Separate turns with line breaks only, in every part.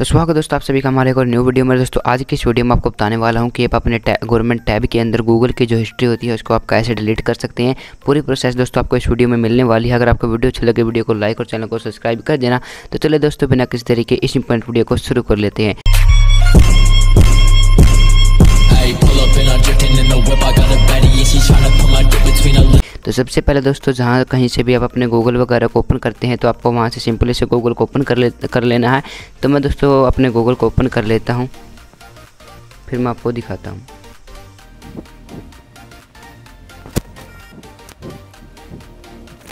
तो स्वागत दोस्तों आप सभी का हमारे एक और न्यू वीडियो में। दोस्तों, आज की इस वीडियो में आपको बताने वाला हूँ कि आप अपने गवर्नमेंट टैब के अंदर गूगल की जो हिस्ट्री होती है, उसको आप कैसे डिलीट कर सकते हैं। पूरी प्रोसेस दोस्तों आपको इस वीडियो में मिलने वाली है। अगर आपको वीडियो अच्छी लगे वीडियो को लाइक और चैनल को सब्सक्राइब कर देना। तो चले दोस्तों, बिना किस तरीके इस इंपॉर्टेंट वीडियो को शुरू कर लेते हैं। तो सबसे पहले दोस्तों, जहाँ कहीं से भी आप अपने गूगल वगैरह को ओपन करते हैं तो आपको वहाँ से सिंपली से गूगल को ओपन कर ले, कर लेना है। तो मैं दोस्तों, अपने गूगल को ओपन कर लेता हूँ। फिर मैं आपको दिखाता हूँ।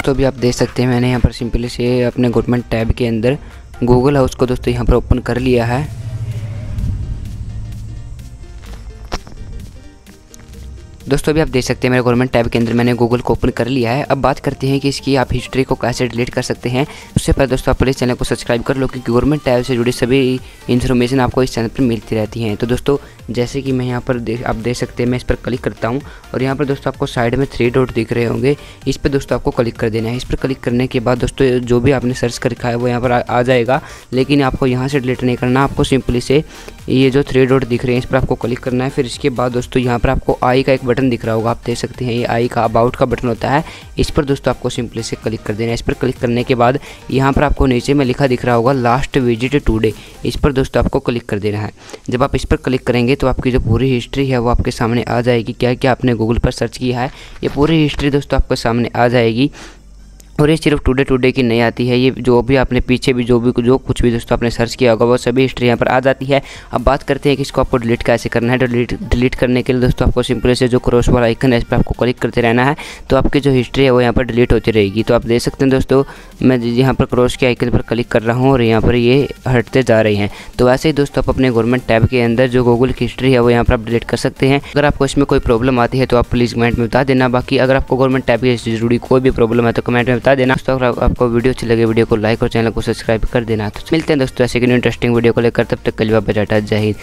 तो अभी आप देख सकते हैं, मैंने यहाँ पर सिंपली से अपने गवर्नमेंट टैब के अंदर गूगल हाउस को दोस्तों यहाँ पर ओपन कर लिया है। दोस्तों, अभी आप देख सकते हैं मेरे गवर्नमेंट टैब के अंदर मैंने गूगल को ओपन कर लिया है। अब बात करते हैं कि इसकी आप हिस्ट्री को कैसे डिलीट कर सकते हैं। उससे पहले दोस्तों, आप प्लीज़ चैनल को सब्सक्राइब कर लो, क्योंकि गवर्नमेंट टैब से जुड़ी सभी इन्फॉर्मेशन आपको इस चैनल पर मिलती रहती हैं। तो दोस्तों जैसे कि मैं यहाँ पर देख आप देख सकते हैं मैं इस पर क्लिक करता हूँ। और यहाँ पर दोस्तों आपको साइड में थ्री डॉट दिख रहे होंगे। इस पर दोस्तों आपको क्लिक कर देना है। इस पर क्लिक करने के बाद दोस्तों जो भी आपने सर्च कर रखा है वो यहाँ पर आ, जाएगा। लेकिन आपको यहाँ से डिलीट नहीं करना। आपको सिंपली से ये जो थ्री डॉट दिख रहे हैं इस पर आपको क्लिक करना है। फिर इसके बाद दोस्तों यहाँ पर आपको आई का एक बटन दिख रहा होगा। आप देख सकते हैं ये आई का अबाउट का बटन होता है। इस पर दोस्तों आपको सिंपली से क्लिक कर देना है। इस पर क्लिक करने के बाद यहाँ पर आपको नीचे में लिखा दिख रहा होगा लास्ट विज़िट टूडे इस पर दोस्तों आपको क्लिक कर देना है। जब आप इस पर क्लिक करेंगे तो आपकी जो पूरी हिस्ट्री है वो आपके सामने आ जाएगी। क्या क्या आपने गूगल पर सर्च किया है? ये पूरी हिस्ट्री दोस्तों आपके सामने आ जाएगी। और ये सिर्फ़ टुडे टुडे की नहीं आती है, ये जो भी आपने पीछे भी जो भी जो कुछ भी दोस्तों आपने सर्च किया होगा, वो सभी हिस्ट्री यहाँ पर आ जाती है। अब बात करते हैं कि इसको आपको डिलीट कैसे करना है। डिलीट डिलीट करने के लिए दोस्तों आपको सिंपल से जो क्रॉस वाला आइकन है, इस पर आपको क्लिक करते रहना है। तो आपकी जो हिस्ट्री है, वो यहाँ पर डिलीट होती रहेगी। तो आप देख सकते हैं दोस्तों, मैं यहाँ पर क्रॉस के आइकन पर क्लिक कर रहा हूँ और यहाँ पर ये हटते जा रही हैं। तो वैसे ही दोस्तों आप अपने गवर्नमेंट टैब के अंदर जो गूगल की हिस्ट्री है, वो यहाँ पर आप डिलीट कर सकते हैं। अगर आपको इसमें कोई प्रॉब्लम आती है तो आप प्लीज़ कमेंट में बता देना। बाकी अगर आपको गवर्नमेंट टैब की जुड़ी कोई भी प्रॉब्लम है तो कमेंट में बता देना। दोस्तों, अगर आपको वीडियो अच्छी लगे, वीडियो को लाइक और चैनल को सब्सक्राइब कर देना। तो मिलते हैं दोस्तों ऐसे इंटरेस्टिंग वीडियो को लेकर। तब तक कल बाबा टाटा, जय